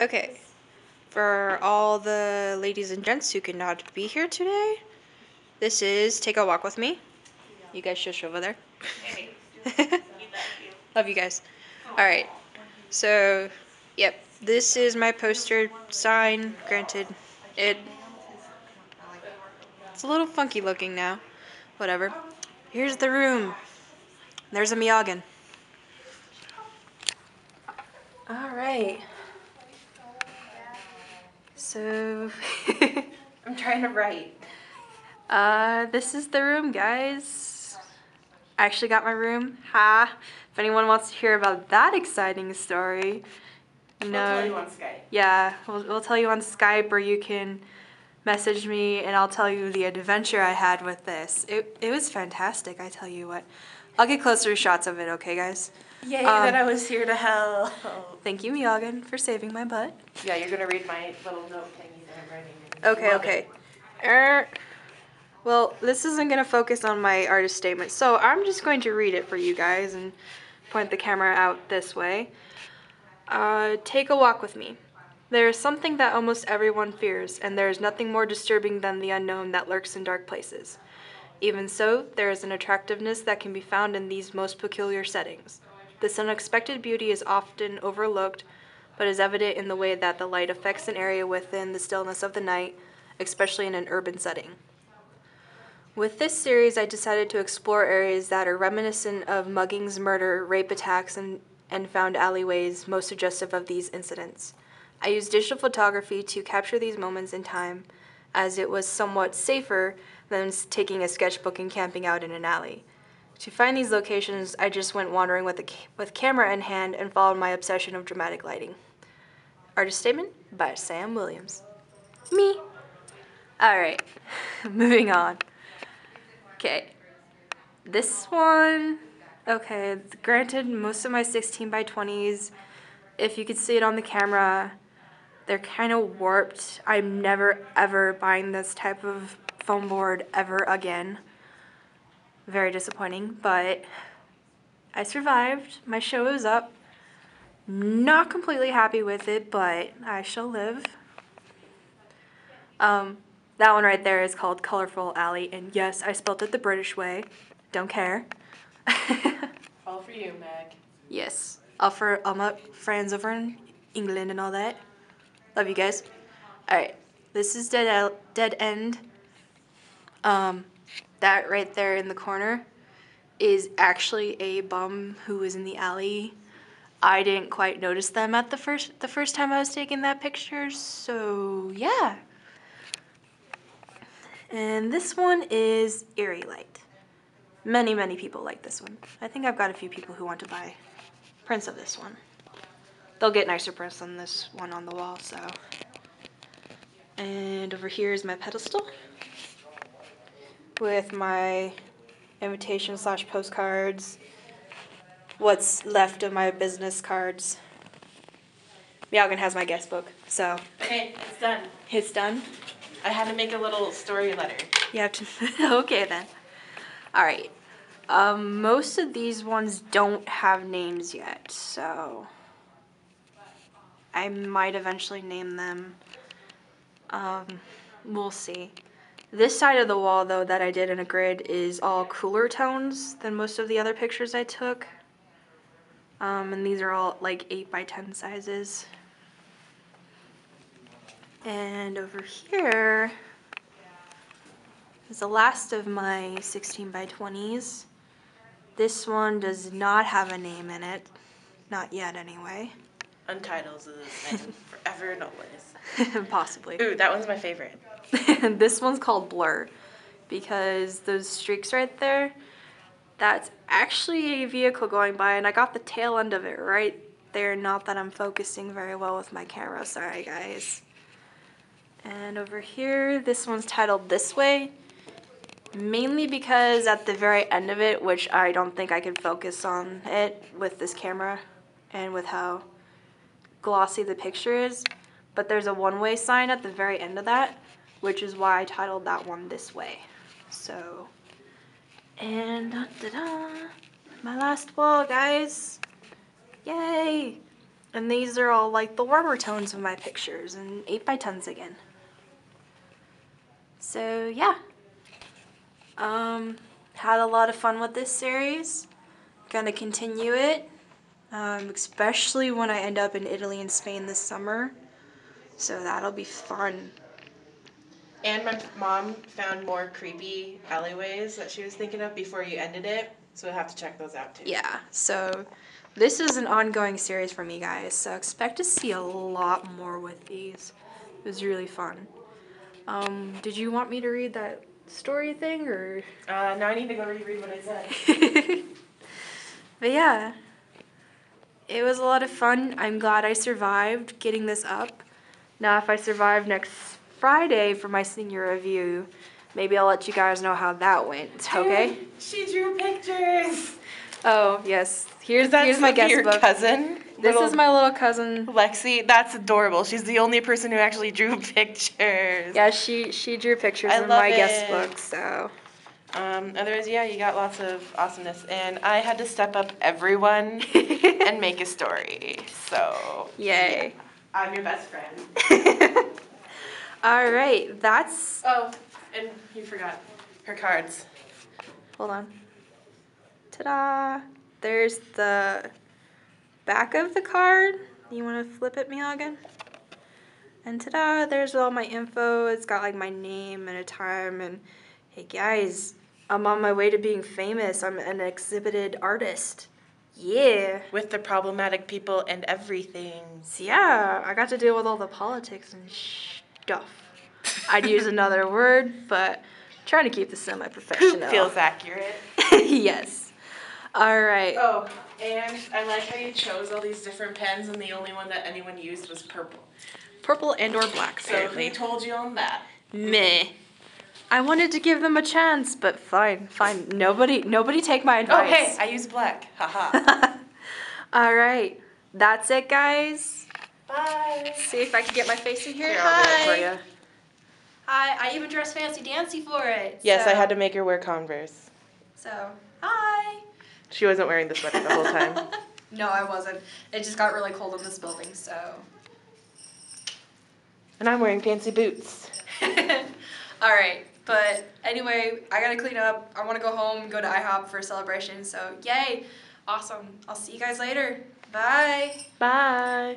Okay. For all the ladies and gents who could not be here today, this is Take a Walk with Me. You guys shush over there. Love you guys. Alright. So, yep. This is my poster sign. Granted, it it's a little funky looking now. Whatever. Here's the room. There's a Miyagin. Alright. So, I'm trying to write. uh, this is the room, guys. I actually got my room. Ha! If anyone wants to hear about that exciting story, We'll no. tell you on Skype. Yeah, we'll, we'll tell you on Skype or you can message me and I'll tell you the adventure I had with this. It, it was fantastic, I tell you what. I'll get closer shots of it, okay, guys? Yay, Um, that I was here to help. Thank you, Miyagin, for saving my butt. Yeah, you're gonna read my little note thingy that I'm writing. Okay, okay. Er, well, this isn't going to focus on my artist statement, so I'm just going to read it for you guys and point the camera out this way. Uh, take a walk with me. There is something that almost everyone fears, and there is nothing more disturbing than the unknown that lurks in dark places. Even so, there is an attractiveness that can be found in these most peculiar settings. This unexpected beauty is often overlooked, but is evident in the way that the light affects an area within the stillness of the night, especially in an urban setting. With this series, I decided to explore areas that are reminiscent of muggings, murder, rape attacks, and, and found alleyways most suggestive of these incidents. I used digital photography to capture these moments in time, as it was somewhat safer than taking a sketchbook and camping out in an alley. To find these locations, I just went wandering with, a, ca- with camera in hand and followed my obsession of dramatic lighting. Artist statement by Sam Williams. Me. All right, moving on. Okay, this one. Okay, granted, most of my 16 by 20s, if you could see it on the camera, they're kind of warped. I'm never ever buying this type of foam board ever again. Very disappointing, but I survived. My show is up. Not completely happy with it, but I shall live. Um, that one right there is called Colorful Alley, and yes, I spelled it the British way. Don't care. All for you, Meg. yes, all for all my friends over in England and all that. Love you guys. All right, this is Dead El- Dead End. Um, that right there in the corner is actually a bum who was in the alley. I didn't quite notice them at the first the first time I was taking that picture, so yeah. And this one is Eerie Light. Many, many people like this one. I think I've got a few people who want to buy prints of this one. They'll get nicer prints than this one on the wall, so. And over here is my pedestal with my invitation slash postcards. What's left of my business cards. Miyagin has my guest book, so Okay, it's done. it's done. I had to make a little story letter. You have to. okay then. All right. Um, most of these ones don't have names yet, so I might eventually name them. Um, we'll see. This side of the wall, though, that I did in a grid is all cooler tones than most of the other pictures I took. Um, and these are all like 8 by 10 sizes. And over here is the last of my 16 by 20s. This one does not have a name in it. Not yet, anyway. Untitles is forever and always. Possibly. Ooh, that one's my favorite. this one's called Blur because those streaks right there, that's actually a vehicle going by, and I got the tail end of it right there. Not that I'm focusing very well with my camera. Sorry, guys. And over here, this one's titled This Way. Mainly because at the very end of it, which I don't think I could focus on it with this camera and with how glossy the picture is, but there's a one-way sign at the very end of that, which is why I titled that one This Way. So, and da da da, my last wall, guys. Yay! And these are all like the warmer tones of my pictures and 8 by 10s again. So yeah. Um, had a lot of fun with this series. Gonna continue it. Um, especially when I end up in Italy and Spain this summer. So that'll be fun. And my mom found more creepy alleyways that she was thinking of before you ended it. So we'll have to check those out too. Yeah, so this is an ongoing series for me, guys. So expect to see a lot more with these. It was really fun. Um, did you want me to read that story thing or? Uh, now I need to go reread what I said. but yeah, it was a lot of fun. I'm glad I survived getting this up. Now, if I survive next Friday for my senior review, maybe I'll let you guys know how that went. Okay? She drew pictures. Oh yes. Here's that here's my guest your book. cousin? This is my little cousin. Lexi. That's adorable. She's the only person who actually drew pictures. Yeah, she she drew pictures I in my love guest book. So Um, otherwise, yeah, you got lots of awesomeness, and I had to step up everyone and make a story. So yay. I'm your best friend. All right, that's Oh, and you forgot her cards. hold on. Ta-da! There's the back of the card. You want to flip it, Miagan? And ta-da! There's all my info. It's got like my name and a time. And hey guys, I'm on my way to being famous. I'm an exhibited artist. Yeah. With the problematic people and everything. Yeah, I got to deal with all the politics and stuff. I'd use another word, but trying to keep this semi-professional. It feels accurate. yes. All right. Oh, and I like how you chose all these different pens, and the only one that anyone used was purple. Purple and or black. So who told you on that? Meh. I wanted to give them a chance, but fine, fine. Nobody, nobody take my oh, advice. Oh, advice. hey, I use black. Haha. All right, that's it, guys. Bye. See if I can get my face in here. Here, I'll do it for Hi. Hi. I even dressed fancy dancy for it. Yes, I had to make her wear Converse. So, hi. She wasn't wearing the sweater the whole time. no, I wasn't. It just got really cold in this building, so. and I'm wearing fancy boots. All right, but anyway, I gotta clean up. I want to go home go to IHOP for a celebration. So, yay! Awesome. I'll see you guys later. Bye. Bye.